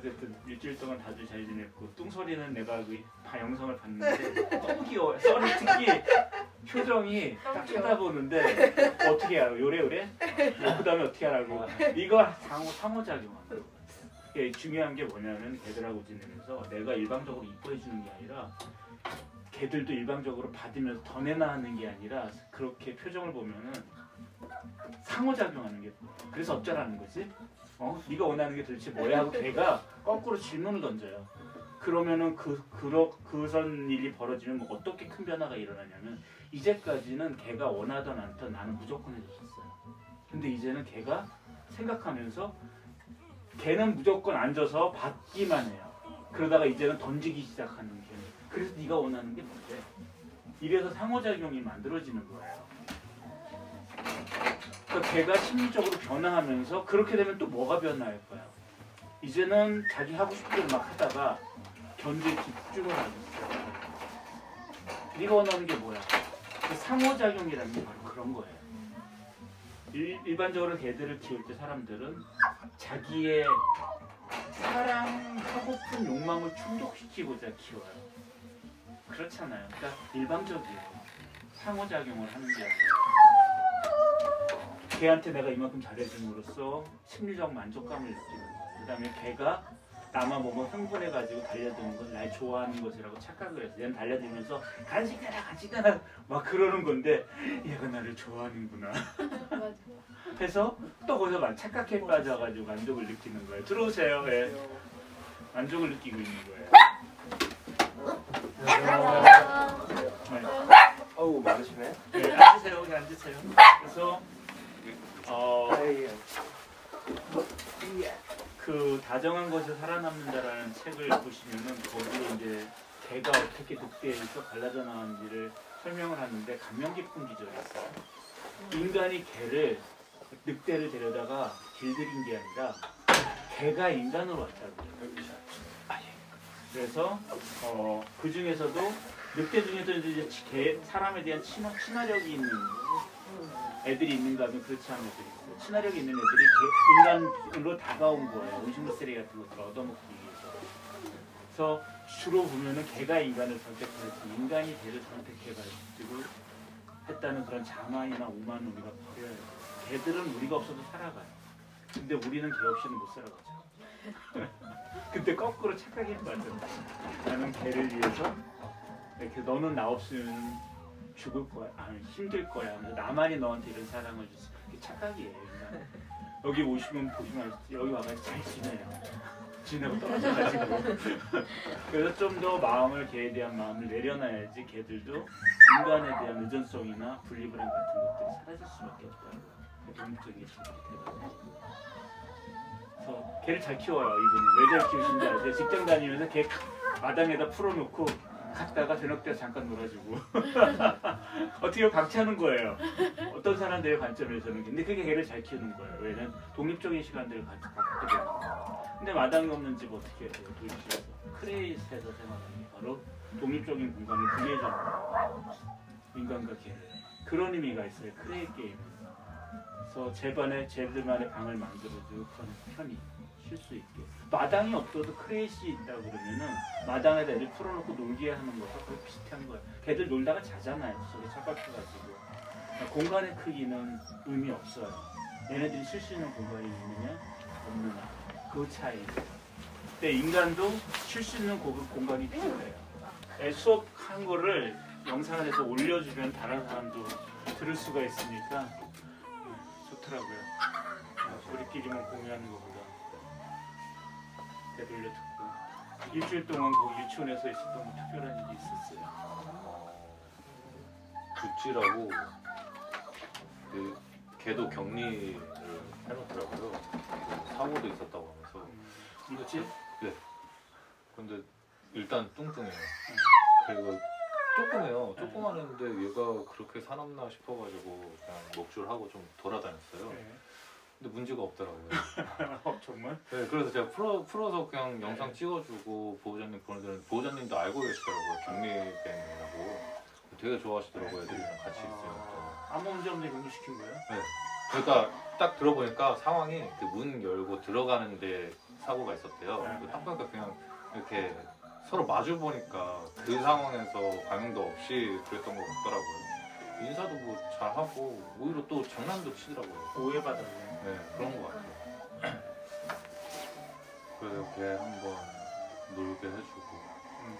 어쨌든 일주일 동안 다들 잘 지냈고 뚱소리는 내가 그 바- 영상을 봤는데 너무 귀여워. 썰이 특히 표정이 딱. 쳐다보는데 어떻게 알아? 요래 요래? 그 다음에 어떻게 하라고? 이거 상호 상호작용 하는 거. 이게 중요한 게 뭐냐면 개들하고 지내면서 내가 일방적으로 이뻐해 주는 게 아니라 개들도 일방적으로 받으면서 더 내나 하는 게 아니라 그렇게 표정을 보면은 상호작용하는 게 그래서 어쩌라는 거지? 어? 네가 원하는 게 도대체 뭐야 하고 걔가 거꾸로 질문을 던져요. 그러면은 그 그러 그런 일이 벌어지면 뭐 어떻게 큰 변화가 일어나냐면 이제까지는 걔가 원하던 않던 나는 무조건 해줬었어요. 근데 이제는 걔가 생각하면서 걔는 무조건 앉아서 받기만 해요. 그러다가 이제는 던지기 시작하는 게 그래서 네가 원하는 게 뭔데? 이래서 상호작용이 만들어지는 거예요. 그러니까 걔가 심리적으로 변화하면서 그렇게 되면 또 뭐가 변화할까요? 이제는 자기 하고 싶은 막 하다가 견제에 집중을 있어요. 네가 원하는 게 뭐야? 그 상호작용이라는 게 바로 그런 거예요. 일, 일반적으로 개들을 키울 때 사람들은 자기의 사랑하고픈 욕망을 충족시키고자 키워요. 그렇잖아요. 그러니까 일방적이에요. 상호작용을 하는 게 아니라 걔한테 내가 이만큼 잘해줌으로써 심리적 만족감을 느끼는 거예요. 그 다음에 걔가 나만 보면 흥분해가지고 달려드는 건 날 좋아하는 것이라고 착각을 해서 얘는 달려들면서 간식 가라 간식 가라 막 그러는 건데 얘가 나를 좋아하는구나. 해서 또 거기서 막 착각해 빠져가지고 만족을 느끼는 거예요. 들어오세요. 예. 만족을 느끼고 있는 거예요. 네. 어우 많으시네. 네, 앉으세요. 그냥 앉으세요. 그래서 어, 그 다정한 것이 살아남는다라는 책을 보시면은 거기에 이제 개가 어떻게 늑대에서 갈라져 나왔는지를 설명을 하는데 감명 깊은 기절이 있어요. 인간이 개를 늑대를 데려다가 길들인 게 아니라 개가 인간으로 왔다고 그래요. 그래서 어, 그 중에서도 늑대 중에서 이제 개 사람에 대한 친화, 친화력이 있는 애들이 있는가 하면 그렇지 않은 애들이 있어요. 친화력이 있는 애들이 개, 인간으로 다가온 거예요. 음식물 쓰레기 같은 것들을 얻어먹기 위해서. 그래서 주로 보면은 개가 인간을 선택하지 인간이 개를 선택해가지고 했다는 그런 자만이나 오만을 우리가 버려야 돼요. 개들은 우리가 없어도 살아가요. 근데 우리는 개 없이는 못 살아가죠. 근데 거꾸로 착각이 빠져. 나는 개를 위해서 이렇게 너는 나 없으면 죽을 거야. 아 힘들 거야. 나만이 너한테 이런 사랑을 줬어. 그게 착각이에요. 인간. 여기 오시면 보시면. 여기 와가지고 잘 지내요. 지내고 떨어져가지고. 그래서 좀 더 마음을 개에 대한 마음을 내려놔야지 개들도 인간에 대한 의존성이나 분리불안 같은 것들이 사라질 수밖에 없다는 본적인 실질이 그래서 개를 잘 키워요 이분은 왜 잘 키우신지 아세요? 직장 다니면서 개 마당에다 풀어놓고 갔다가 저녁 때 잠깐 놀아주고. 어떻게 보면 방치하는 거예요. 어떤 사람들의 관점에서는. 근데 그게 개를 잘 키우는 거예요. 왜냐면 독립적인 시간들을 갖- 갖게 되는 거예요. 근데 마당이 없는 집 어떻게 해요? 도시에서. crate에서 생활하는 게 바로 독립적인 공간을 분리해주는 거예요. 인간과 개를. 그런 의미가 있어요. crate 게임 그래서 제 반에 쟤들만의 방을 만들어주고 편히 쉴 수 있게. 마당이 없어도 crate이 있다 그러면은 마당에다 애들 풀어놓고 놀게 하는 거가 거의 비슷한 거예요. 걔들 놀다가 자잖아요. 속에 착각해가지고. 그러니까 공간의 크기는 의미 없어요. 얘네들이 쉴 수 있는 공간이 있느냐? 없느냐? 그 차이. 근데 인간도 쉴 수 있는 고- 공간이 필요해요. 애 수업한 거를 영상을 해서 올려주면 다른 사람도 들을 수가 있으니까 좋더라고요. 어, 우리끼리만 공유하는 것보다 되돌려 듣고 일주일 동안 그 유치원에서 있었던 특별한 일이 있었어요. 구찌라고 그 걔도 격리를 해놓더라고요. 그 사고도 있었다고 하면서. 뭐지? 근데 일단 뚱뚱해요. 그리고 조그매요. 조그마한데 얘가 그렇게 사납나 싶어가지고 그냥 목줄하고 좀 돌아다녔어요. 네. 근데 문제가 없더라고요. 어, 정말? 네, 그래서 제가 풀어, 풀어서 그냥 영상 네. 찍어주고 보호자님 보내드렸는데 보호자님도 알고 계시더라고요. 격리뱀이라고. 되게 좋아하시더라고요. 애들이랑 같이 있으면. 아무 문제 없는데 격리시킨 거예요? 그러니까 딱 들어보니까 상황이 그 문 열고 들어가는데 사고가 있었대요. 네. 딱 보니까 그냥 이렇게 서로 마주 보니까 그 상황에서 방향도 없이 그랬던 것 같더라고요. 인사도 뭐 잘하고 오히려 또 장난도 치더라고요. 오해받았네. 네 그런 것 같아요. 그래서 이렇게 한번 놀게 해주고 음.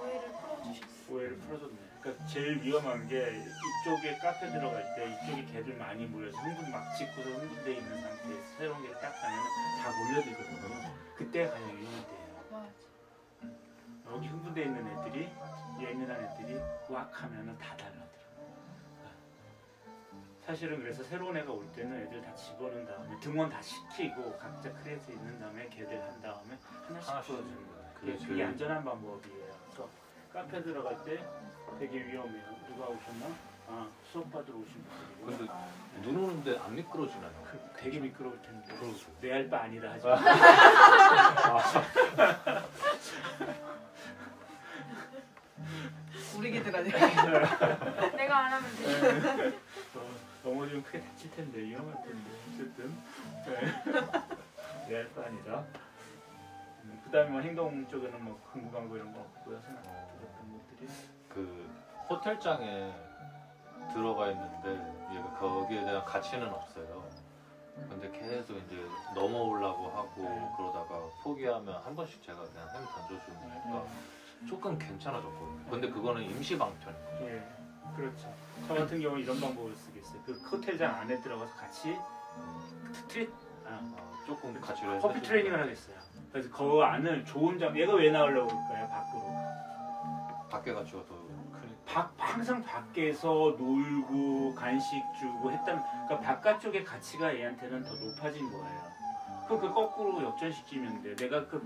오해를 풀어주셨어. 오해를 풀어줬네. 그러니까 제일 위험한 게 이쪽에 카페 들어갈 때 이쪽에 개들 많이 모여서 흥분 막 짓고서 흥분돼 있는 상태에서 새로운 개를 딱 가면 다 몰려들거든요. 그때 가장 위험한 때예요. 맞아. 여기 흥분돼 있는 애들이 예민한 애들이 왁 하면은 다 달라들어. 사실은 그래서 새로운 애가 올 때는 애들 다 집어넣은 다음에 등원 다 시키고 각자 크레에서 있는 다음에 걔들 한 다음에 하나씩 하나씩. 풀어주는 거예요. 그게 그게, 안전한 방법이에요. 그래서 카페 들어갈 때 되게 위험해요. 누가 오셨나? 아 수업 받으러 오신 분들이고 근데 아, 눈 오는데 안 미끄러지나요? 그 되게 미끄러울 텐데 그러죠. 내할 바 아니다 하지 우리 개들 아니야. 내가 안 하면 돼. 어, 넘어지면 크게 다칠 텐데 위험할 텐데 어쨌든 내할바 아니다. 음, 그다음에 뭐 행동 쪽에는 뭐 궁금한 거 이런 거 없고요. 생각했던 것들이 그 호텔장에 들어가 있는데 얘가 거기에 대한 가치는 없어요. 근데 계속 이제 넘어오려고 하고 네. 그러다가 포기하면 한 번씩 제가 그냥 햄 던져주니까 조금 괜찮아졌거든요. 근데 그거는 임시 방편인 거죠. 예, 그렇죠. 저 같은 경우 이런 방법을 쓰겠어요. 그 호텔장 안에 들어가서 같이 트릿 아, 아, 조금 가치를 커피. 트레이닝을 하겠어요. 그래서 그 안을 좋은 점, 얘가 왜 나오려고 그럴까요? 밖으로. 밖에 더 크니까. 밖, 항상 밖에서 놀고 간식 주고 했다면, 그러니까 바깥쪽의 가치가 얘한테는 더 높아진 거예요. 그럼 그 거꾸로 역전시키면 돼. 내가 그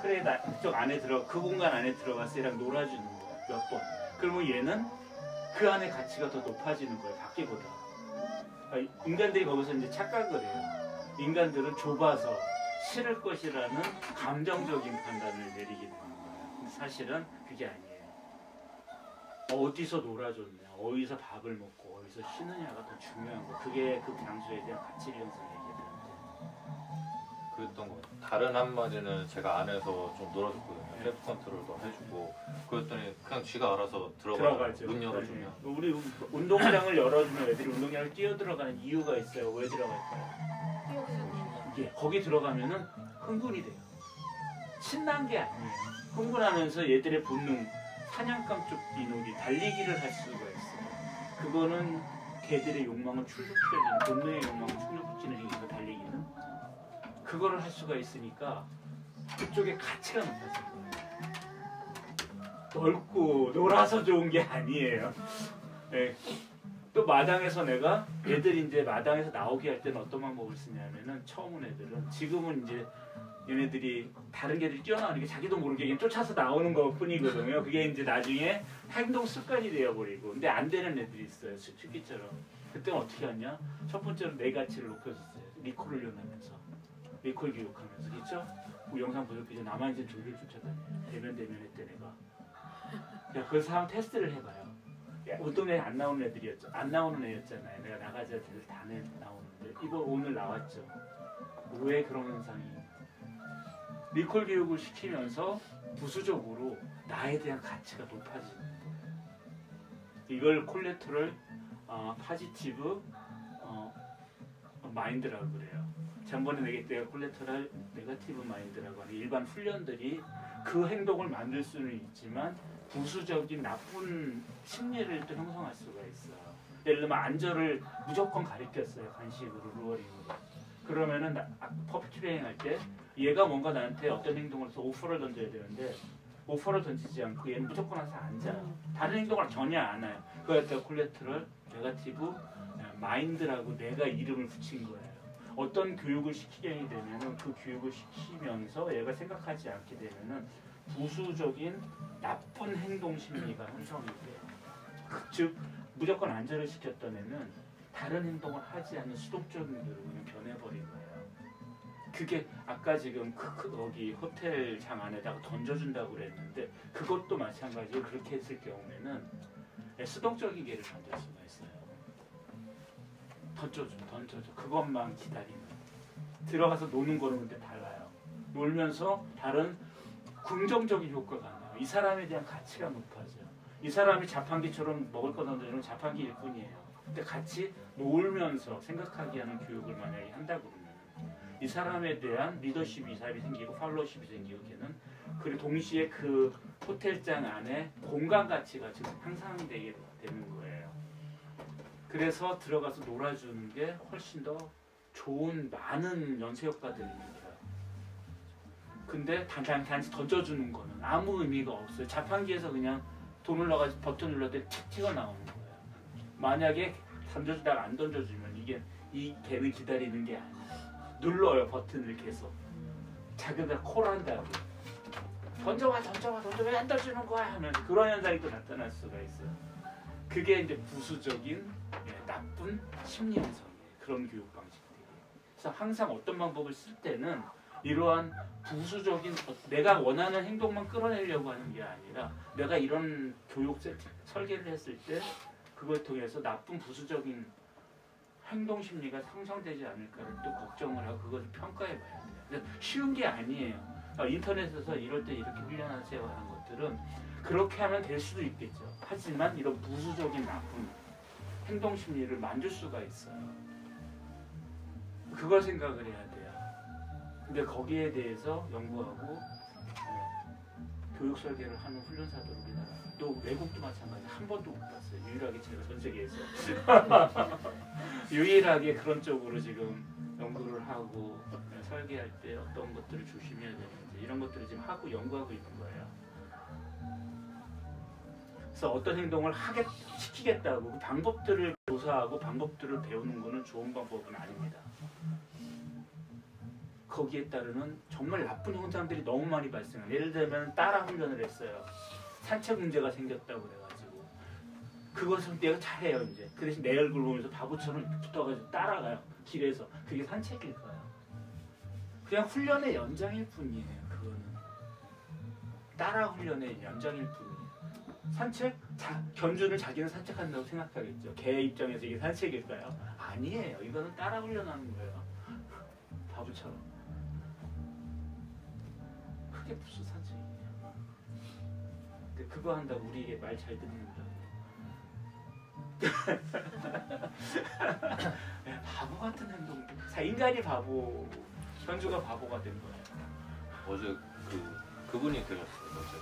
크레 나- 그쪽 안에 들어, 그 공간 안에 들어가서 얘랑 놀아주는 거야. 몇 번. 그러면 얘는 그 안에 가치가 더 높아지는 거예요. 밖에보다. 그러니까 인간들이 거기서 이제 착각을 해요. 인간들은 좁아서 싫을 것이라는 감정적인 판단을 내리게 되는 거예요. 사실은 그게 아니에요. 어디서 놀아줬냐, 어디서 밥을 먹고, 어디서 쉬느냐가 더 중요한 거. 그게 그 장소에 대한 형성하게 되는데. 그랬던 것 같아요. 다른 한마디는 제가 안에서 좀 놀아줬거든요. 네. 셀프 컨트롤도 해주고 그랬더니 그냥 지가 알아서 들어가 들어가죠. 문 열어주면 네. 우리 운동장을 열어주면 애들이 운동장을 뛰어 들어가는 이유가 있어요. 왜 들어갈까요? 이게 거기 들어가면은 흥분이 돼요. 신난 게 아니에요. 흥분하면서 얘들의 본능, 사냥감 쪽 이놀이 달리기를 할 수가 있어요. 그거는 개들의 욕망을 출력시켜주는 본능의 욕망을 출력시키는 행위가 달리기는 그거를 할 수가 있으니까 그쪽에 가치가 거예요. 넓고 놀아서 좋은 게 아니에요. 네. 또 마당에서 내가 얘들이 이제 마당에서 나오게 할 때는 어떤 방법을 쓰냐면은 처음 온 애들은 지금은 이제 얘네들이 다른 개들이 뛰어나오는 게 자기도 모르게 쫓아서 나오는 것 뿐이거든요. 그게 이제 나중에 행동 습관이 되어버리고 근데 안 되는 애들이 있어요. 수- 수기처럼. 그때는 어떻게 하냐? 첫 번째로 내 가치를 높여줬어요. 리콜을 이용하면서 리콜 교육하면서 그렇죠? 그 영상 보셨기 전에 나만 이제 졸졸 쫓아다녀요. 대면 대면 했대 내가. 야, 그 사람 테스트를 해봐요. 야, 운동장에 안 나오는 애들이었죠. 안 나오는 애였잖아요. 내가 나가자 애들 다 내- 나오는데 이번 오늘 나왔죠. 왜 그런 현상이? 리콜 교육을 시키면서 부수적으로 나에 대한 가치가 높아지는 거예요. 이걸 collateral 어, positive 어, mind라고 그래요. 내게 내가 collateral negative mind라고 하는 일반 훈련들이 그 행동을 만들 수는 있지만 부수적인 나쁜 심리를 또 형성할 수가 있어요. 예를 들면 앉아를 무조건 가리켰어요. 간식으로 luring으로. 그러면은 나- 아, puppy training 할 때 얘가 뭔가 나한테 어떤 행동을 해서 오퍼를 던져야 되는데 오퍼를 던지지 않고 얘는 무조건 와서 앉아요. 다른 행동을 전혀 안 해요. 그걸 collateral 네거티브 마인드라고 내가 이름을 붙인 거예요. 어떤 교육을 시키게 되면은 그 교육을 시키면서 얘가 생각하지 않게 되면은 부수적인 나쁜 행동 심리가 형성이 돼요. 그- 즉 무조건 안전을 시켰던 애는 다른 행동을 하지 않는 수동적인 대로 그냥 변해버린 거예요. 그게 아까 지금 그, 그 거기 호텔 장 안에다가 던져준다고 그랬는데 그것도 마찬가지로 그렇게 했을 경우에는 수동적인 개를 던질 수가 있어요. 던져줘, 던져줘. 그것만 기다리면. 들어가서 노는 거는 근데 달라요. 놀면서 다른 긍정적인 효과가 나요. 이 사람에 대한 가치가 높아져요. 이 사람이 자판기처럼 먹을 거 던져주는 자판기일 뿐이에요. 근데 같이 놀면서 생각하게 하는 교육을 만약에 한다 그러면 이 사람에 대한 리더십 이사이 생기고 팔로우십이 생기고 걔는 그리고 동시에 그 호텔장 안에 공간 가치가 지금 향상되게 되는 거예요. 그래서 들어가서 놀아주는 게 훨씬 더 좋은 많은 연쇄 효과들이 일으켜요. 근데 단단 단지 던져주는 거는 아무 의미가 없어요. 자판기에서 그냥 돈을 넣어가지고 버튼 눌렀더니 틱 튀어 나오는 거예요. 만약에 던져주다가 안 던져주면 이게 이 개는 기다리는 게 아니에요. 눌러요 버튼을 계속. 자기가 콜한다고. 던져봐 던져봐 던져 왜 안 던지는 거야 하면서 그런 현상이 또 나타날 수가 있어요. 그게 이제 부수적인 예, 나쁜 심리 현상이에요. 그런 교육 방식들이. 그래서 항상 어떤 방법을 쓸 때는 이러한 부수적인 어- 내가 원하는 행동만 끌어내려고 하는 게 아니라 내가 이런 교육 설계를 했을 때 그걸 통해서 나쁜 부수적인 행동 심리가 상상되지 않을까를 또 걱정을 하고 그것을 평가해 봐야 돼요. 근데 쉬운 게 아니에요. 어, 인터넷에서 이럴 때 이렇게 훈련하세요 하는 것들은 그렇게 하면 될 수도 있겠죠. 하지만 이런 부수적인 나쁜 행동 심리를 만들 수가 있어요. 그걸 생각을 해야 돼요. 근데 거기에 대해서 연구하고 예, 교육 설계를 하는 훈련사들 우리나라 또 외국도 마찬가지 한 번도 못 봤어요. 유일하게 제가 전 세계에서 유일하게 그런 쪽으로 지금 연구를 하고 예, 설계할 때 어떤 것들을 조심해야 되는지 이런 것들을 지금 하고 연구하고 있는 거예요. 그래서 어떤 행동을 하겠 시키겠다고 그 방법들을 조사하고 방법들을 배우는 거는 좋은 방법은 아닙니다. 거기에 따르는 정말 나쁜 현상들이 너무 많이 발생해요. 예를 들면 따라 훈련을 했어요. 산책 문제가 생겼다고 그래가지고 그것을 내가 잘해요 이제. 그 대신 내 얼굴 보면서 바보처럼 붙어가지고 따라가요 길에서. 그게 산책일까요? 그냥 훈련의 연장일 뿐이에요. 그거는 따라 훈련의 연장일 뿐이에요. 산책 자, 견주는 자기는 산책한다고 생각하겠죠. 개 입장에서 이게 산책일까요? 아니에요. 이거는 따라 훈련하는 거예요. 바보처럼. 그게 무슨 산책이에요? 근데 그거 한다고 우리에게 말 잘 듣는다고. 네, 바보 같은 행동. 자 인간이 바보, 현주가 바보가 된 거예요. 어제 그 그분이 계셨어요. 어제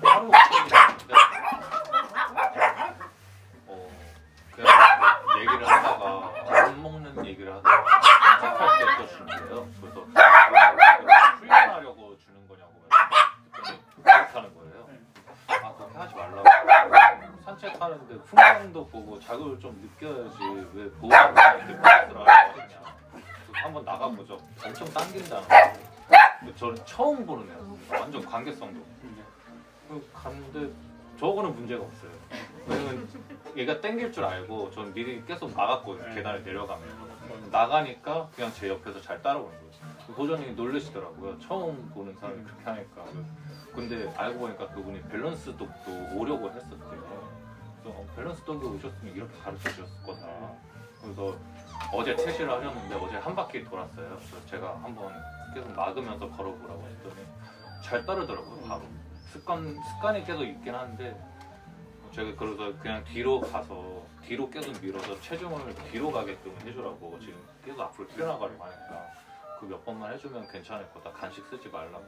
그 하루 종일 어 그냥 얘기를 하다가 밥 먹는 얘기를 하다가 산책할 때 떴는데요. 그래서 훈련하려고 주는 거냐고 그랬더니 그렇게 하는 거예요. 아 그렇게 하지 말라고. 산책하는데 풍경도 보고 자극을 좀 느껴야지 왜 버스를 하냐. 그래서 한번 나가보죠. 엄청 당긴다는 거. 저는 처음 보는 애였습니다. 완전 관계성도. 그 갔는데 저거는 문제가 없어요. 왜냐면 얘가 땡길 줄 알고 전 미리 계속 나갔거든요. 네. 계단을 내려가면서. 나가니까 그냥 제 옆에서 잘 따라오는 거예요. 그 보조님이 놀라시더라고요. 처음 보는 사람이 그렇게 하니까. 근데 알고 보니까 그분이 밸런스 독도 오려고 했었대요. 그래서 어, 밸런스 독이 오셨으면 이렇게 가르쳐 주셨을 거다. 그래서 어제 채시를 하셨는데 어제 한 바퀴 돌았어요. 그래서 제가 한번 계속 막으면서 걸어보라고 했더니 잘 따르더라고요. 바로 습관 습관이 계속 있긴 한데 제가 그래서 그냥 뒤로 가서 뒤로 계속 밀어서 체중을 뒤로 가게끔 해주라고 지금 계속 앞으로 튀어나가려고 하니까 그 몇 번만 해주면 괜찮을 거다. 간식 쓰지 말라고.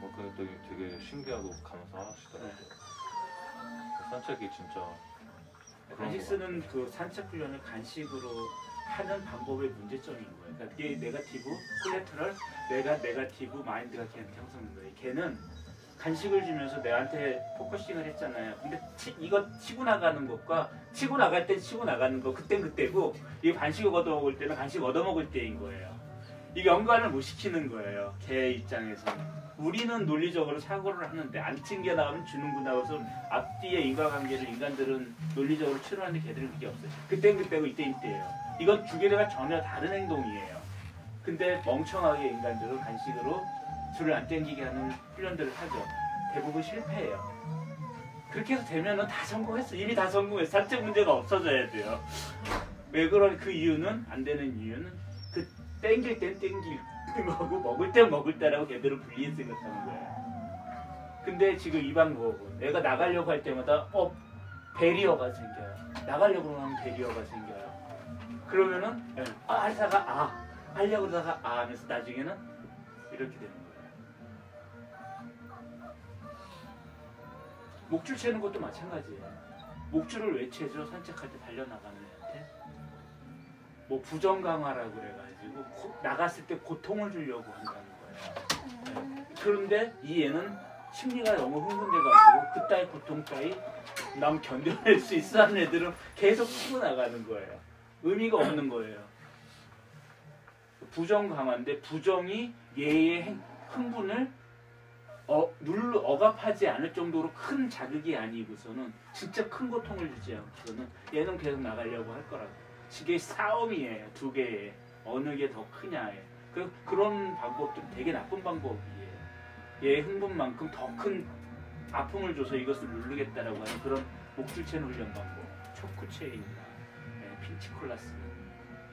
뭐 그랬더니 되게 신기하고 감사하시더라고요. 산책이 진짜 간식 것 쓰는 그 산책 훈련을 간식으로 하는 방법의 문제점인 거예요. 그러니까 이게 negative, collateral, 내가 negative mind가 걔한테 형성된 거예요. 걔는 간식을 주면서 내한테 focusing을 했잖아요. 근데 치, 이거 치고 나가는 것과 치고 나갈 땐 치고 나가는 거 그땐 그때고 이 간식 얻어먹을 때는 간식 얻어먹을 때인 거예요. 이 연관을 못 시키는 거예요. 걔 입장에서는. 우리는 논리적으로 사고를 하는데 안 튕겨 나가면 주는구나 그래서 앞뒤의 인과관계를 인간들은 논리적으로 추론하는데 걔들은 그게 없어요. 그땐 그때고 이때 이때예요. 이건 두 개가 전혀 다른 행동이에요. 근데 멍청하게 인간들은 간식으로 줄을 안 땡기게 하는 훈련들을 하죠. 대부분 실패해요. 그렇게 해서 되면은 다 성공했어. 이미 다 성공했어. 산책 문제가 없어져야 돼요. 왜 그런 그 이유는 안 되는 이유는 그 땡길 땐 땡길 거고 먹을 땐 먹을 때라고 걔들은 분리해 생각하는 거야. 근데 지금 이 방법은 내가 나가려고 할 때마다 어 베리어가 생겨요. 나가려고 하면 베리어가 생겨요. 그러면은 예, 아 하다가 아 하려고 하다가 아 하면서 나중에는 이렇게 되는 거예요. 목줄 채는 것도 마찬가지예요. 목줄을 왜 채죠? 산책할 때 달려나가는 애한테 뭐 부정 강화라고 그래가지고 고- 나갔을 때 고통을 주려고 한다는 거예요. 네. 그런데 이 애는 심리가 너무 흥분돼가지고 그따위 고통 따위 남 견뎌낼 수 있어 하는 애들은 계속 치고 나가는 거예요. 의미가 없는 거예요. 부정 강화인데 부정이 얘의 행- 흥분을 어, 눌러 억압하지 않을 정도로 큰 자극이 아니고서는 진짜 큰 고통을 주지 않고서는 얘는 계속 나가려고 할 거라고. 이게 싸움이에요. 두 개의 어느 게 더 크냐에. 그 그런 방법도 되게 나쁜 방법이에요. 얘 흥분만큼 더 큰 아픔을 줘서 이것을 누르겠다라고 하는 그런 목줄체 훈련 방법. 초크체인이나 예, 핀치콜라스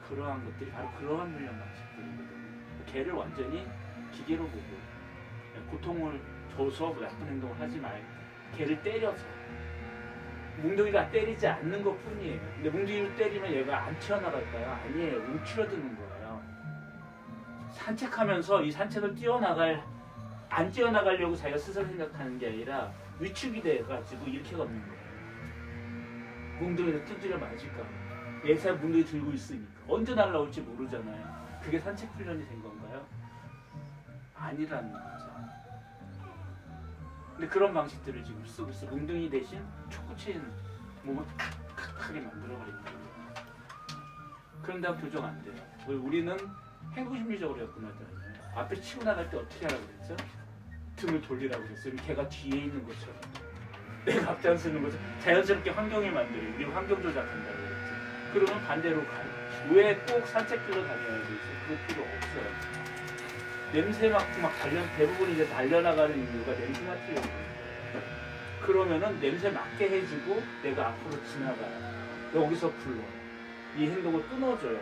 그러한 것들이 바로 그러한 훈련 방식들이거든요. 걔를 완전히 기계로 보고 예, 고통을 줘서 뭐 나쁜 행동을 하지 말고 걔를 때려서 뭉둥이가 때리지 않는 것 뿐이에요. 근데 뭉둥이를 때리면 얘가 안 튀어나갈까요? 아니에요. 움츠러드는 거예요. 산책하면서 이 산책을 뛰어나갈 안 뛰어나가려고 자기가 스스로 생각하는 게 아니라 위축이 돼가지고 이렇게 걷는 거예요. 뭉둥이를 두드려 맞을까 봐. 예사 뭉둥이 들고 있으니까 언제 날라올지 모르잖아요. 그게 산책 훈련이 된 건가요? 아니라는 거죠. 근데 그런 방식들을 지금 쓰고 있어. 뭉둥이 대신 초코체인 몸을 칵칵하게 만들어버리는 거예요. 그런다고 교정 안 돼요. 왜 우리는 행동심리적으로 접근하잖아요. 앞에 치고 나갈 때 어떻게 하라고 그랬죠? 등을 돌리라고 그랬어요. 걔가 뒤에 있는 것처럼. 내가 앞장 서는 거죠. 자연스럽게 환경을 만들어요. 우리 환경 조작한다고 그랬죠. 그러면 반대로 가요. 왜 꼭 산책길로 다녀야 되지? 그럴 필요 없어요. 냄새 맡고 막 달려 대부분 이제 달려나가는 이유가 냄새 맡으려고 그러면은 냄새 맡게 해주고 내가 앞으로 지나가요 여기서 불러. 이 행동을 끊어줘요.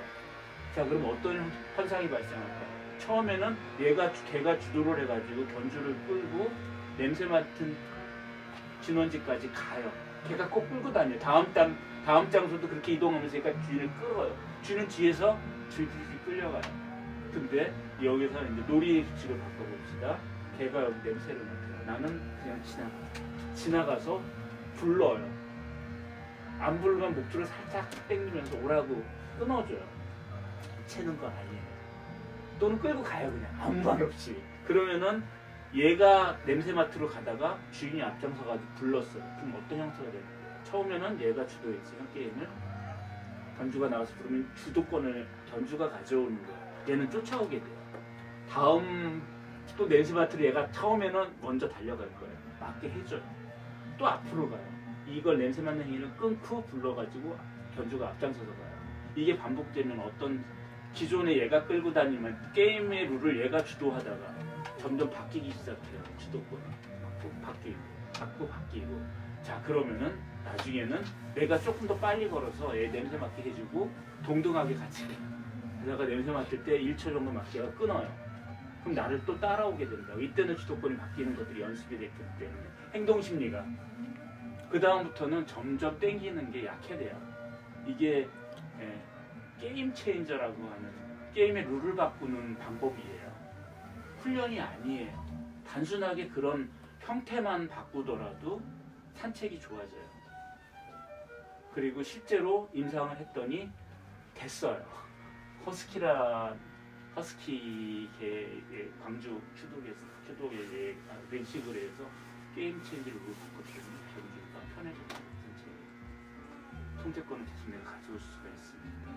자 그럼 어떤 현상이 발생할까요? 처음에는 얘가 주- 걔가 주도를 해가지고 견주를 끌고 냄새 맡은 진원지까지 가요. 걔가 꼭 끌고 다녀요. 다음 땅 다음 장소도 그렇게 이동하면서 얘가 쥐를 끌어요. 쥐는 뒤에서 줄줄줄 끌려가요. 근데 여기서 이제 놀이 규칙을 바꿔봅시다. 걔가 여기 냄새를 맡아요. 나는 그냥 지나가. 지나가서 불러요. 안 부르면 목줄을 살짝 당기면서 오라고 끊어줘요. 채는 건 아니에요. 또는 끌고 가요 그냥 아무 말 없이. 그러면은 얘가 냄새 맡으러 가다가 주인이 앞장서가지고 불렀어요. 그럼 어떤 형태가 되는 거예요? 처음에는 얘가 주도했지만 게임을 견주가 나와서 부르면 주도권을 견주가 가져오는 거예요. 얘는 쫓아오게 돼요. 다음 또 냄새 맡으러 얘가 처음에는 먼저 달려갈 거예요. 맞게 해줘요. 또 앞으로 가요. 이걸 냄새 맡는 행위를 끊고 불러가지고 견주가 앞장서서 가요. 이게 반복되면 어떤 기존에 얘가 끌고 다니면 게임의 룰을 얘가 주도하다가 점점 바뀌기 시작해요. 주도권이 바뀌고 자꾸 바뀌고 자 그러면은 나중에는 내가 조금 더 빨리 걸어서 얘 냄새 맡게 해주고 동등하게 같이 가요. 내가 냄새 맡을 때 1초 정도 맡기가 끊어요. 그럼 나를 또 따라오게 된다고. 이때는 주도권이 바뀌는 것들이 연습이 됐기 때문에 행동 심리가 그 다음부터는 점점 땡기는 게 약해져요. 이게 예, 게임 체인저라고 하는 게임의 룰을 바꾸는 방법이에요. 훈련이 아니에요. 단순하게 그런 형태만 바꾸더라도 산책이 좋아져요. 그리고 실제로 임상을 했더니 됐어요. 허스키라 허스키 개의 광주 추독에서 추독에 렌식을 해서 게임 체인지를 바꿨더니 경기가 편해졌다는 전체 통제권을 대신 내가 가져올 수가 있습니다.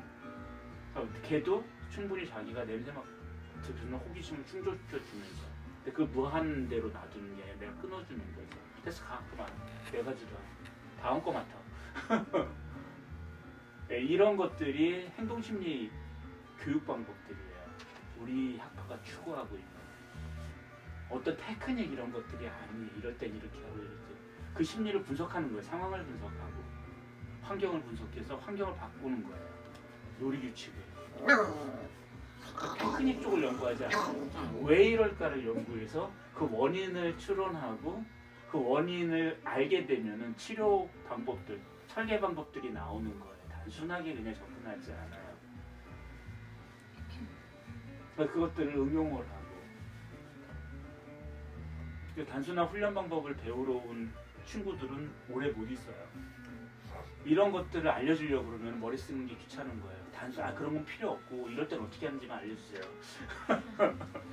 어, 걔도 충분히 자기가 냄새 맡는 호기심을 충족시켜주면서 근데 그 무한대로 놔두는 게 아니라 내가 끊어주는 거죠. 그래서 가 그만 내가 주다 다음 거 맡아. 네, 이런 것들이 행동심리 교육 방법들이에요. 우리 학파가 추구하고 있는 어떤 테크닉 이런 것들이 아니 이럴 땐 이렇게 하고 이럴 때그 심리를 분석하는 거예요. 상황을 분석하고 환경을 분석해서 환경을 바꾸는 거예요. 놀이 규칙을 그 테크닉 쪽을 연구하지 않고 왜 이럴까를 연구해서 그 원인을 추론하고 그 원인을 알게 되면은 치료 방법들, 설계 방법들이 나오는 거예요. 단순하게 그냥 접근하지 않아요. 그러니까 그것들을 응용을 하고 그 단순한 훈련 방법을 배우러 온 친구들은 오래 못 있어요. 이런 것들을 알려주려고 그러면 머리 쓰는 게 귀찮은 거예요. 단순 아 그런 건 필요 없고 이럴 땐 어떻게 하는지만 알려주세요.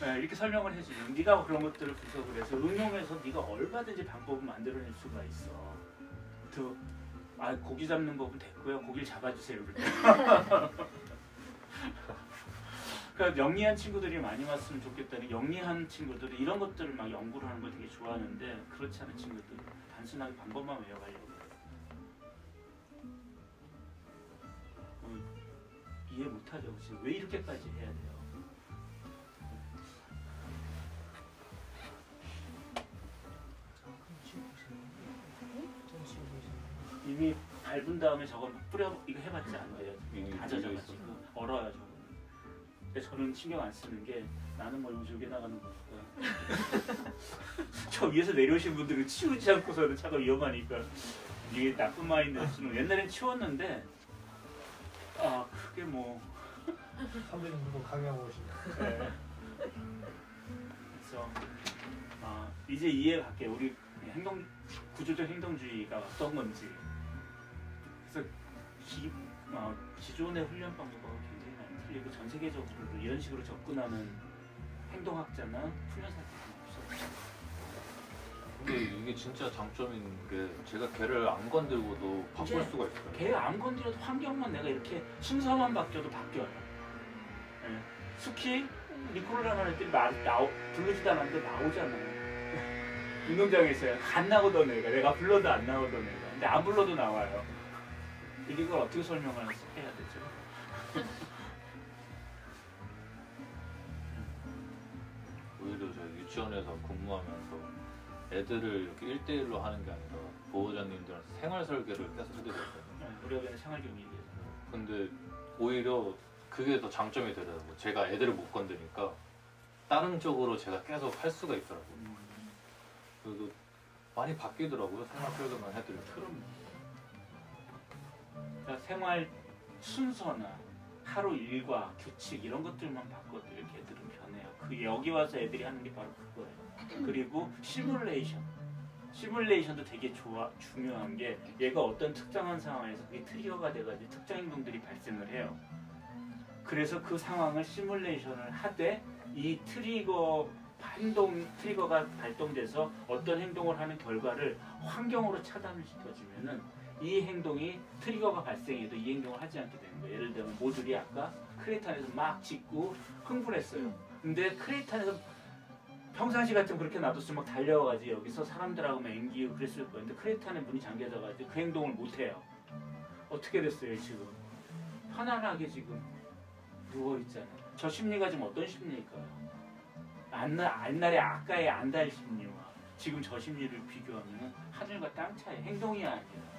네, 이렇게 설명을 해주면 네가 그런 것들을 분석을 해서 응용해서 네가 얼마든지 방법을 만들어낼 수가 있어. 또, 아 고기 잡는 법은 됐고요. 고기를 잡아주세요. 이럴 때. 그러니까 영리한 친구들이 많이 왔으면 좋겠다는 영리한 친구들이 이런 것들을 막 연구를 하는 걸 되게 좋아하는데 그렇지 않은 친구들 단순하게 방법만 외워가려고 해요. 어, 이해 못하죠. 그치? 왜 이렇게까지 해야 돼요? 이미 밟은 다음에 저거 뿌려 이거 해봤지 않아요. 이미 다 들려 젖어가지고 얼어요 저거. 근데 저는 신경 안 쓰는 게 나는 뭐 여기 나가는 거니까. 저 위에서 내려오신 분들은 치우지 않고서는 차가 위험하니까 이게 나쁜 마인드였으면 옛날엔 치웠는데 아 그게 뭐 선배님 누구 강의하고 오시냐? 네. 그래서 아, 이제 이해할게 우리 행동 구조적 행동주의가 어떤 건지. 그래서 기, 어, 기존의 훈련 방법하고 굉장히 많이 틀리고 전 세계적으로도 이런 식으로 접근하는 행동학자나 훈련사들이 없어요. 근데 이게 진짜 장점인 게 제가 걔를 안 건들고도 바꿀 이제 수가 있어요. 걔안 건드려도 환경만 내가 이렇게 순서만 바뀌어도 바뀌어요. 예. 스키 리콜라는 애들이 말 나오 부르지도 않았는데 나오잖아요. 운동장에서요. 안 나오던 애가 내가 불러도 안 나오던 애가. 근데 안 불러도 나와요. 이걸 어떻게 설명을 해야 되죠? 오히려 제가 유치원에서 근무하면서 애들을 이렇게 1대1로 하는 게 아니라 보호자님들한테 생활 설계를 계속 해드렸거든요. 예, 우리가 그냥 생활 교육이에요. 근데 오히려 그게 더 장점이 되더라고요. 제가 애들을 못 건드니까 다른 쪽으로 제가 계속 할 수가 있더라고요. 음, 그래도 많이 바뀌더라고요. 생활 설계만 해드리면. 생활 순서나 하루 일과 규칙 이런 것들만 바꿔도 애들은 변해요. 그 여기 와서 애들이 하는 게 바로 그거예요. 그리고 시뮬레이션. 시뮬레이션도 되게 좋아 중요한 게 얘가 어떤 특정한 상황에서 그게 트리거가 돼가지고 특정 행동들이 발생을 해요. 그래서 그 상황을 시뮬레이션을 하되 이 트리거 행동 트리거가 발동돼서 어떤 행동을 하는 결과를 환경으로 차단을 시켜주면은 이 행동이 트리거가 발생해도 이 행동을 하지 않게 되는 거예요. 예를 들면 모듈이 아까 crate 안에서 막 짖고 흥분했어요. 근데 crate 안에서 평상시 같으면 그렇게 놔뒀으면 막 달려와가지고 여기서 사람들하고 막 앵기고 그랬을 거예요. 근데 crate 안의 문이 잠겨져가지고 그 행동을 못해요. 어떻게 됐어요 지금? 편안하게 지금 누워있잖아요. 저 심리가 지금 어떤 심리일까요? 옛날, 옛날에 아까의 안달 심리와 지금 저 심리를 비교하면 하늘과 땅 차이 행동이 아니라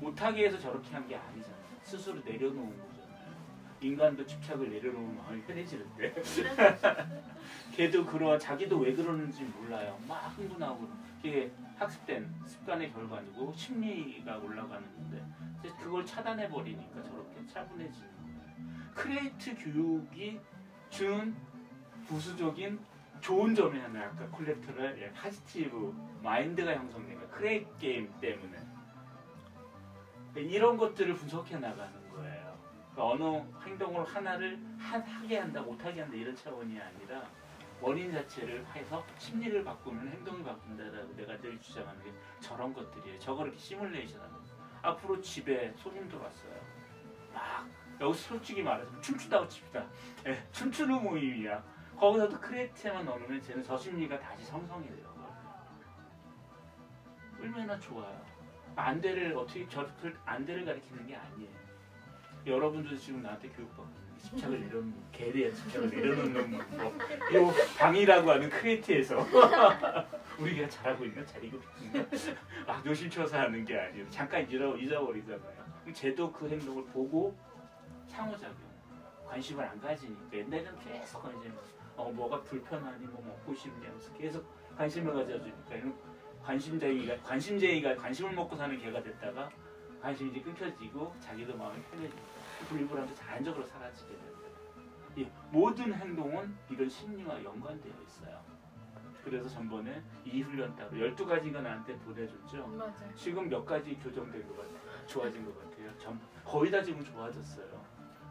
못하게 해서 저렇게 한 게 아니잖아요. 스스로 내려놓은 거잖아요. 인간도 집착을 내려놓으면 마음이 편해지는데 걔도 그런 자기도 왜 그러는지 몰라요. 막 흥분하고 그게 학습된 습관의 결과이고 심리가 올라가는 건데 그걸 차단해 버리니까 저렇게 차분해지는 거예요. crate 교육이 준 부수적인 좋은 점이 하나 아까 collateral 예, positive mind가 형성된 거예요. crate 게임 때문에 이런 것들을 분석해 나가는 거예요. 그러니까 어느 행동을 하나를 하, 하게 한다, 못하게 한다 이런 차원이 아니라 원인 자체를 해서 심리를 바꾸면 행동이 바뀐다라고 내가 늘 주장하는 게 저런 것들이에요. 저걸 이렇게 시뮬레이션 하는 거. 앞으로 집에 손님들 왔어요. 막 여기서 솔직히 말해서 춤추다고 칩시다. 예, 춤추는 모임이야. 거기서도 크레이트에만 넣으면 쟤는 저 심리가 다시 성성이 돼요. 얼마나 좋아요. 안대를 어떻게 저그 안대를 가리키는 게 아니에요. 여러분들 지금 나한테 교육받고 집착을 내려놓는 개에 대한 집착을 내려놓는 뭐, 요 방이라고 하는 크레이트에서 우리가 잘하고 있나 잘이고 있나 아 노심초사 하는 게 아니에요. 잠깐 잊어 잊어버리잖아요. 그럼 쟤도 그 행동을 보고 상호작용. 관심을 안 가지니까 옛날에는 계속 관심, 어 뭐가 불편하니 뭐 먹고 싶냐 하면서 계속 관심을 가져주니까 이런 관심쟁이가 관심쟁이가 관심을 먹고 사는 개가 됐다가 관심이 이제 끊겨지고 자기도 마음이 편해지고 분리불안도 자연적으로 사라지게 됩니다. 이 모든 행동은 이런 심리와 연관되어 있어요. 그래서 전번에 이 훈련 따로 12가지가 나한테 보내줬죠. 맞아요. 지금 몇 가지 교정된 것 같아요. 좋아진 것 같아요. 전 거의 다 지금 좋아졌어요.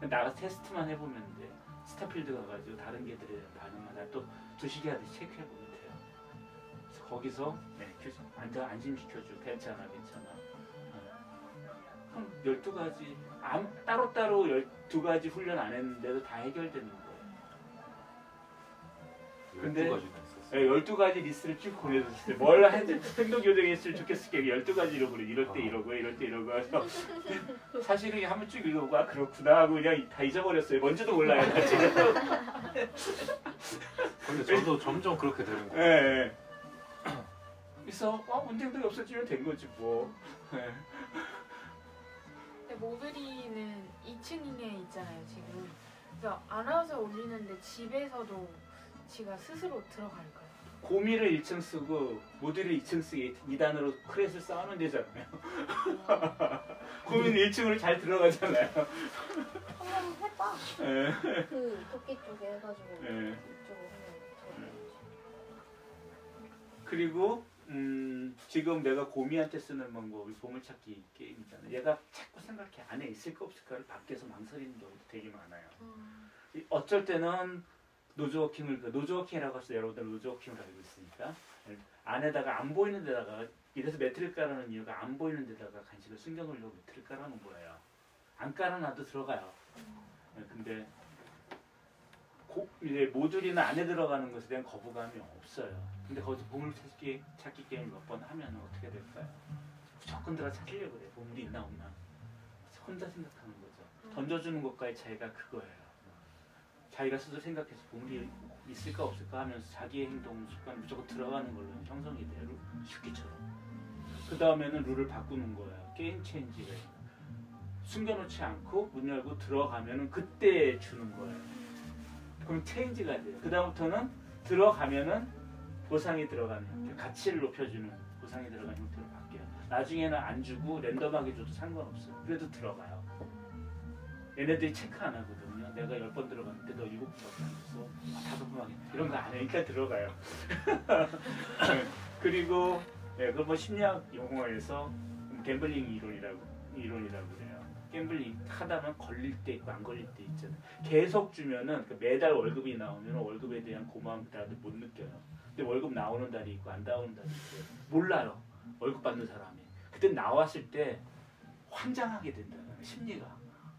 나가 테스트만 해보면 돼. 스타필드 가가지고 다른 개들의 반응만 나또 두시기 하듯이 체크해보면 거기서 네, 교정, 완전 안심시켜주고 괜찮아 괜찮아. 어. 그럼 12가지 아무, 따로따로 12가지 훈련 안 했는데도 다 해결되는 거예요. 근데- 12가지나 있었어요. 네, 12가지 리스트를 쭉 보내줬어요. 뭘 하든 행동 교정했으면 좋겠을 게 12가지로 그래. 이럴 때 이러고 이럴 때 이러고 해서 사실은 이게 한번 쭉 읽어보고 아 그렇구나 하고 그냥 다 잊어버렸어요. 뭔지도 몰라요. 나 지금. 근데 저도 점점 그렇게 되는 예. 거예요. 예. 그래서 어, 문제들이 없어지면 된 거지 뭐. 예. 근데 모듈이는 2층에 있잖아요 지금. 그래서 알아서 올리는데 집에서도 지가 스스로 들어갈까요? 고미를 1층 쓰고 모듈을 2층 쓰기 2단으로 크레스를 쌓으면 되잖아요. 고미는 1층으로 잘 들어가잖아요. 한번 해봐. 예. 그 도끼 쪽에 해가지고 예. 이쪽으로 하면 그리고 음, 지금 내가 고미한테 쓰는 방법이 보물찾기 게임이잖아. 얘가 자꾸 생각해 안에 있을까 없을까를 밖에서 망설이는 경우도 되게 많아요. 음. 이- 어쩔 때는 노즈워킹을 그 노즈워킹이라고 해서 여러분들 nose working을 알고 있으니까 안에다가 안 보이는 데다가 이래서 매트를 깔아놓은 이유가 안 보이는 데다가 간식을 숨겨놓으려고 매트를 깔아놓은 거예요. 안 깔아놔도 들어가요. 네, 근데 고, 이제 모듈이나 안에 들어가는 것에 대한 거부감이 없어요. 근데 거기서 보물 찾기, 찾기 게임 몇 번 하면 어떻게 될까요? 무조건 들어 찾으려고 그래. 보물이 있나 없나. 혼자 생각하는 거죠. 던져주는 것과의 차이가 그거예요. 자기가 스스로 생각해서 보물이 있을까 없을까 하면서 자기의 행동 습관 무조건 들어가는 걸로 형성이 돼요. 루- 쉽기처럼. 그 다음에는 룰을 바꾸는 거예요. 게임 체인지를. 숨겨놓지 않고 문 열고 들어가면은 그때 주는 거예요. 그럼 체인지가 돼요. 그 다음부터는 들어가면은 보상이 들어가는 형태, 가치를 높여주는 보상이 들어가는 형태로 바뀌어요. 나중에는 안 주고 랜덤하게 줘도 상관없어요. 그래도 들어가요. 얘네들이 체크 안 하거든요. 내가 열 번 들어갔는데 너 일곱 번밖에 안 줬어. 아, 다섯 번 하겠네. 이런 거안 해. 일단 들어가요. 그리고 예, 그건 뭐 심리학 용어에서 갬블링 이론이라고 이론이라고 그래요. 갬블링 하다면 걸릴 때 있고 안 걸릴 때 있잖아요. 계속 주면은 그 매달 월급이 나오면 월급에 대한 고마움을 다들 못 느껴요. 근데 월급 나오는 달이 있고 안 나오는 달이 있어요. 몰라요. 월급 받는 사람이. 그때 나왔을 때 환장하게 된다는 심리가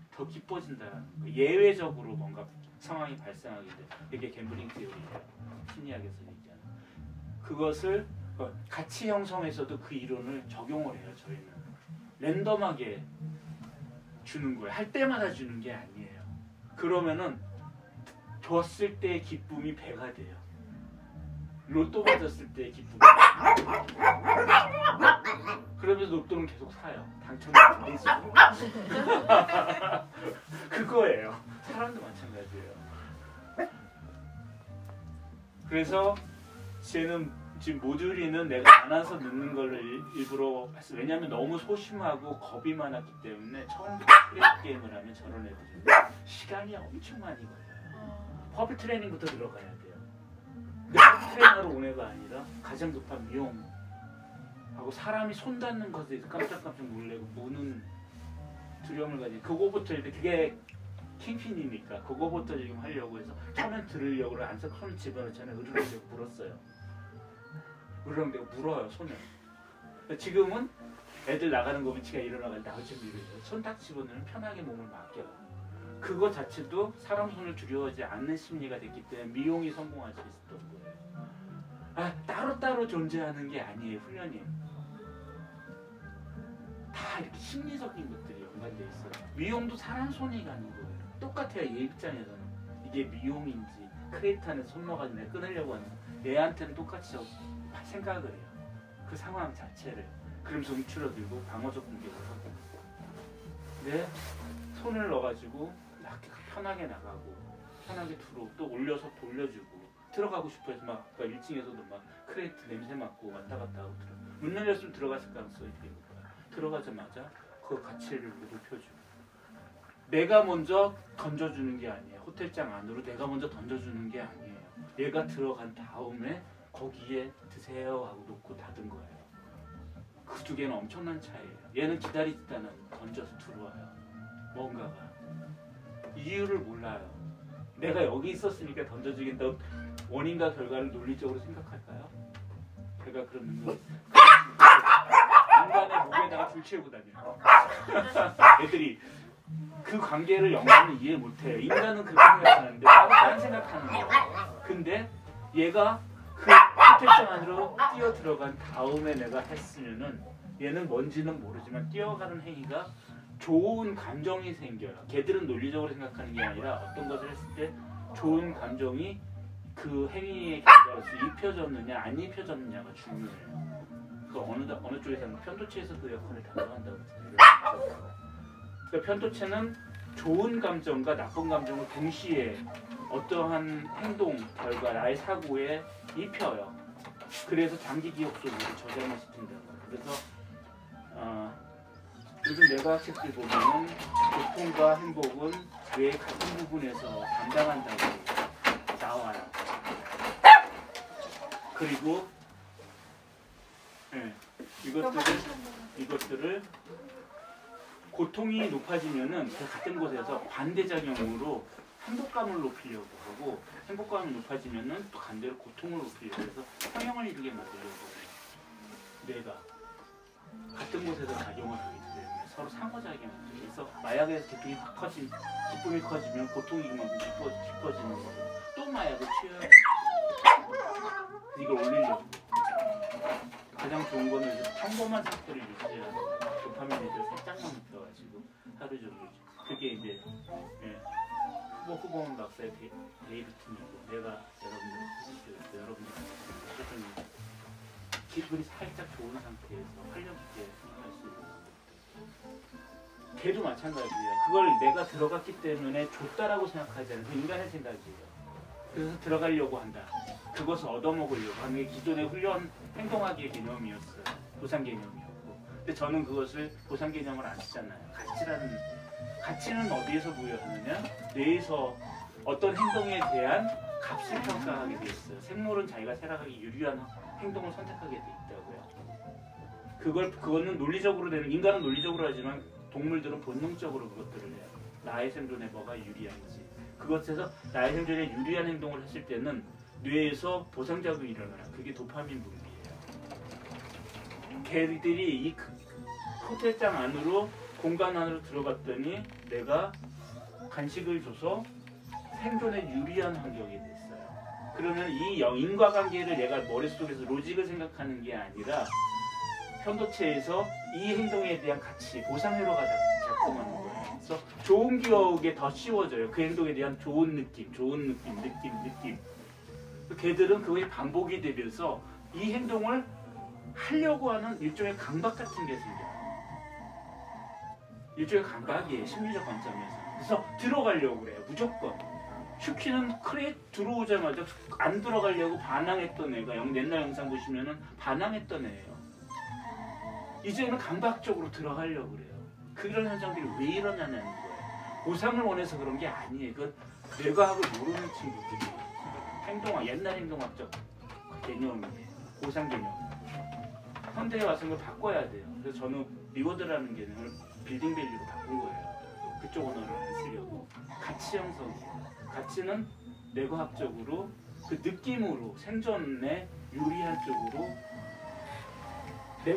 더 기뻐진다는 거. 예외적으로 뭔가 상황이 발생하게 돼. 이게 갬블링 테오리예요. 심리학에서 얘기하는. 그것을 어, 가치 형성에서도 그 이론을 적용을 해요. 저희는 랜덤하게 주는 거예요. 할 때마다 주는 게 아니에요. 그러면은 줬을 때의 기쁨이 배가 돼요. 로또 받았을 때의 기쁨. 그러면서 로또는 계속 사요. 당첨이 안돼 있어도. 그거예요. 사람도 마찬가지예요. 그래서 쟤는 지금 모듈이는 내가 안 와서 넣는 일- 일부러 했어요. 왜냐면 너무 소심하고 겁이 많았기 때문에 처음부터 프레스 게임을 하면 저런 애들은 시간이 엄청 많이 걸려요. 어. puppy training부터 들어가야 돼요. 트레이너로 온 애가 아니라 가장 급한 미용 하고 사람이 손 닿는 것에 깜짝깜짝 놀래고 무는 두려움을 가지. 그거부터 이제 그게 킹핀이니까 그거부터 지금 하려고 해서 처음엔 들으려고 안서 손 집어넣잖아요. 으르렁대고 물었어요. 으르렁대고 물어요 손을. 지금은 애들 나가는 거 보면 지가 일어나가 나올 준비를 해요. 손딱 집어넣으면 편하게 몸을 맡겨요. 그거 자체도 사람 손을 두려워하지 않는 심리가 됐기 때문에 미용이 성공할 수 있었던 거예요. 아, 따로따로 존재하는 게 아니에요, 훈련이. 다 이렇게 심리적인 것들이 연관돼 있어요. 미용도 사람 손이 가는 거예요. 똑같아요, 얘 입장에서는. 이게 미용인지, crate 안에서 손 넣어가지고 내 끊으려고 하는 거. 얘한테는 똑같이 저- 생각을 해요. 그 상황 자체를. 그러면서 움츠러들고 방어적 공격을 하고. 내 손을 넣어가지고 밖에 편하게 나가고 편하게 들어 또 올려서 돌려주고 들어가고 싶어해서 막 아까 1층에서도 막 crate 냄새 맡고 왔다 갔다 하고 들어. 문 열렸으면 들어갔을 가능성이 되는 거야 들어가자마자 그 가치를 높여주고. 내가 먼저 던져주는 게 아니에요. 호텔장 안으로 내가 먼저 던져주는 게 아니에요. 얘가 들어간 다음에 거기에 드세요 하고 놓고 닫은 거예요. 그 두 개는 엄청난 차이예요. 얘는 기다리다는 던져서 들어와요. 뭔가가. 이유를 몰라요 내가 여기 있었으니까 던져주겠다고 원인과 결과를 논리적으로 생각할까요? 제가 그런 능력이 인간의 목에다가 줄 채우고 다녀요. 애들이 그 관계를 영감은 이해 못해요. 인간은 그렇게 생각하는데 나는 딴 생각하는 거예요 근데 얘가 그 호텔장 안으로 뛰어 들어간 다음에 내가 했으면은 얘는 뭔지는 모르지만 뛰어가는 행위가 좋은 감정이 생겨요. 걔들은 논리적으로 생각하는 게 아니라 어떤 것을 했을 때 좋은 감정이 그 행위의 결과로서 입혀졌느냐 안 입혀졌느냐가 중요해요. 그 어느 어느 쪽에서는 편도체에서 그 역할을 담당한다고 생각해요. 그러니까 편도체는 좋은 감정과 나쁜 감정을 동시에 어떠한 행동 결과 나의 사고에 입혀요. 그래서 장기 기억 속으로 저장을 시킨다고. 그래서 어, 요즘 뇌과학책들 보면은 고통과 행복은 뇌의 같은 부분에서 담당한다고 나와요. 그리고 예, 이것들을 이것들을 고통이 높아지면은 그 같은 곳에서 반대작용으로 행복감을 높이려고 하고 행복감이 높아지면은 또 반대로 고통을 높이려고 해서 평형을 이루게 만들려고 해요. 뇌가 같은 곳에서 작용을 하기 때문에 서로 상호작용을 그래서 마약에서 기쁨이 확 커진 기쁨이 커지면 고통이 그만큼 깊어, 깊어지는 거고 또 마약을 취해야 하는 거예요. 이걸 올리려고 가장 좋은 거는 평범한 상태를 유지해야 돼요. 도파민을 살짝만 높여가지고 하루 종일 그게 이제 예, 후보 후보원 박사의 데, 데이비튼이고 내가 여러분들 그, 여러분들 어쨌든 기분이 살짝 좋은 상태에서 활력 있게 할수 있는. 걔도 마찬가지예요. 그걸 내가 들어갔기 때문에 줬다라고 생각하지. 그 인간의 생각이에요. 그래서 들어가려고 한다. 그것을 얻어먹으려고 하는 게 기존의 훈련 행동하기의 개념이었어요. 보상 개념이었고. 근데 저는 그것을 보상 개념을 안 쓰잖아요. 가치라는 가치는 어디에서 부여하느냐? 뇌에서 어떤 행동에 대한 값을 평가하게 돼 있어요. 생물은 자기가 살아가기 유리한 행동을 선택하게 돼 있다고요. 그걸 그거는 논리적으로 되는 인간은 논리적으로 하지만 동물들은 본능적으로 그것들을 해요. 나의 생존에 뭐가 유리한지 그것에서 나의 생존에 유리한 행동을 했을 때는 뇌에서 보상 작용이 일어나요. 그게 도파민 분비예요. 걔들이 이 그- 호텔장 안으로 공간 안으로 들어갔더니 내가 간식을 줘서 생존에 유리한 환경이 됐어요. 그러면 이 영- 인과관계를 내가 머릿속에서 로직을 생각하는 게 아니라 편도체에서 이 행동에 대한 가치, 보상회로가 작- 작동하는 거예요. 그래서 좋은 기억에 더 씌워져요. 그 행동에 대한 좋은 느낌, 좋은 느낌, 느낌, 느낌. 걔들은 그게 반복이 되면서 이 행동을 하려고 하는 일종의 강박 같은 게 생겨요. 일종의 강박이에요. 심리적 관점에서. 그래서 들어가려고 그래요. 무조건. 슈키는 크레 들어오자마자 안 들어가려고 반항했던 애가 영- 옛날 영상 보시면은 반항했던 애예요. 이제는 강박적으로 들어가려고 그래요. 그런 현상들이 왜 일어나냐는 거예요. 보상을 원해서 그런 게 아니에요. 그 뇌과학을 모르는 친구들이 행동학, 옛날 행동학적 개념이에요. 보상 개념. 현대에 와서 이걸 바꿔야 돼요. 그래서 저는 reward라는 개념을 building value로 바꾼 거예요. 그쪽 언어를 안 쓰려고. 가치 형성이에요. 가치는 뇌과학적으로 그 느낌으로 생존에 유리한 쪽으로 내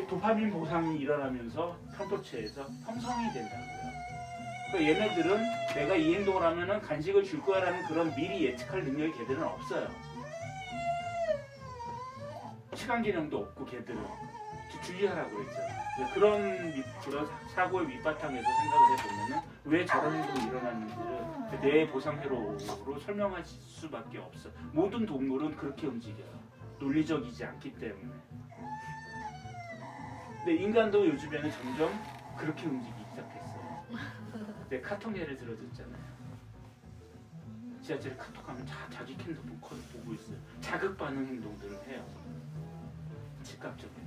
도파민 보상이 일어나면서 편도체에서 형성이 된다고요. 그러니까 얘네들은 내가 이 행동을 하면은 간식을 줄 거야라는 그런 미리 예측할 능력이 걔들은 없어요. 시간 개념도 없고 걔들은 주- 주의하라고. 그래서 그런 밑- 그런 사고의 밑바탕에서 생각을 해보면은 왜 저런 행동이 일어났는지를 뇌 보상회로로 설명할 수밖에 없어. 요 모든 동물은 그렇게 움직여요. 논리적이지 않기 때문에. 근데 인간도 요즘에는 점점 그렇게 움직이기 시작했어요. 네, 카통 예를 들어줬잖아요. 지하철에 카톡 하면 자, 자기 핸드폰 컷 보고 있어요. 자극 반응 행동들을 해요. 즉각적으로.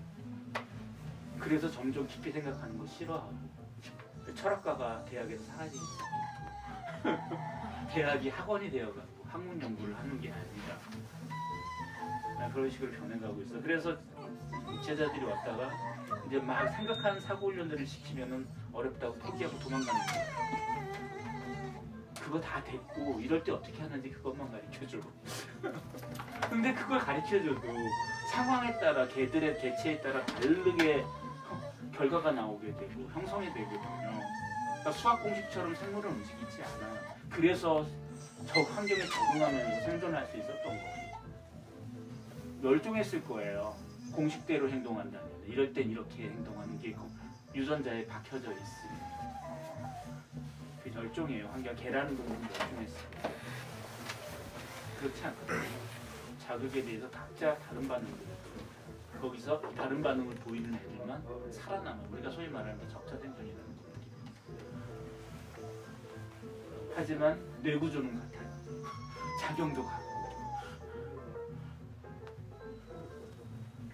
그래서 점점 깊이 생각하는 거 싫어하고 철학가가 대학에서 사라지기 시작했고 대학이 학원이 되어가고 학문 연구를 하는 게 아니라 그냥 그런 식으로 변해가고 있어. 그래서 제자들이 왔다가 이제 막 생각하는 사고 훈련들을 시키면은 어렵다고 포기하고 도망가는 거야. 그거 다 됐고 이럴 때 어떻게 하는지 그것만 가르쳐줘. 근데 그걸 가르쳐줘도 상황에 따라 개들의 개체에 따라 다르게 결과가 나오게 되고 형성이 되거든요. 그러니까 수학 공식처럼 생물은 움직이지 않아요. 그래서 저 환경에 적응하면서 생존할 수 있었던 거예요. 멸종했을 거예요. 공식대로 행동한다면 이럴 땐 이렇게 행동하는 게그 유전자에 박혀져 있으니 그 멸종이에요. 환경 개라는 동물은 멸종했어요. 그렇지 않거든요. 자극에 대해서 각자 다른 반응을 보여요. 거기서 다른 반응을 보이는 애들만 살아남아. 우리가 소위 말하는 적자 생존이라는 거예요. 하지만 뇌구조는 같아요. 작용도 같고.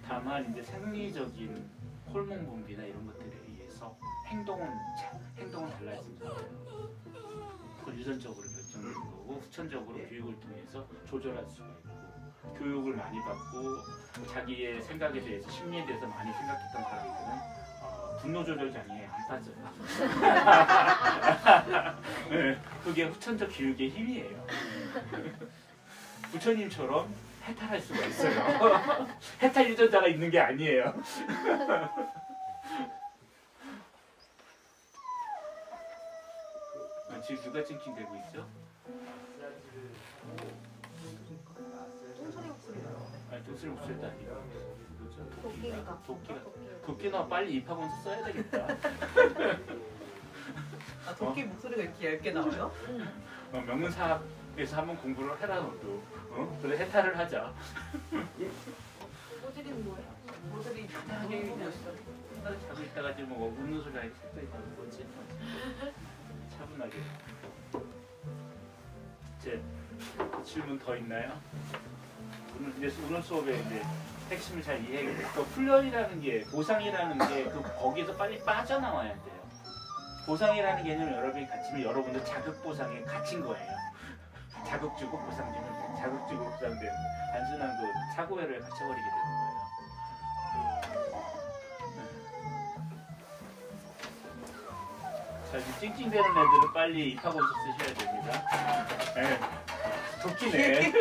다만 이제 생리적인 호르몬 분비나 이런 것들에 의해서 행동은 자- 행동은 달라집니다. 그건 유전적으로 결정되는 거고 후천적으로 교육을 통해서 조절할 수가 있고 교육을 많이 받고 자기의 생각에 대해서 심리에 대해서 많이 생각했던 사람들은 어, 분노 조절 장애에 안 빠져요. 네, 그게 후천적 교육의 힘이에요. 부처님처럼 해탈할 수가 있어요. 해탈 유전자가 있는 게 아니에요. 아, 지금 누가 있죠? 똥소리 목소리 나요. 아니 독수리 목소리도 아니고 누구죠? 도끼가. 도끼가 도끼가. 도끼나 빨리 입학원서 써야 되겠다. 아, 도끼 목소리가 이렇게 얇게 나와요? 어, 명문사학 에서 한번 공부를 해라 너도. 어? 그래 해탈을 하자. 꼬들이는 뭐예요? 모델이 편하게 있어. 편하게 자고 있다가 지금 뭐 웃는 소리가 있다 있다는 거지. 차분하게. 이제 질문 더 있나요? 오늘 이제 수- 오늘 수업에 이제 핵심을 잘 이해해야겠다. 그 훈련이라는 게 보상이라는 게 그 거기서 빨리 빠져나와야 돼요. 보상이라는 개념을 여러분이 갖추면 여러분도 자극 보상에 갇힌 거예요. 자극 주고 보상 주면 돼. 자극 주고 보상 되는 단순한 그 사고회로에 갇혀버리게 되는 거예요. 자, 지금 찡찡대는 애들은 빨리 입학원서 쓰셔야 됩니다. 네. 도끼네.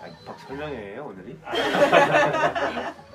아, 입학 설명회예요 오늘이?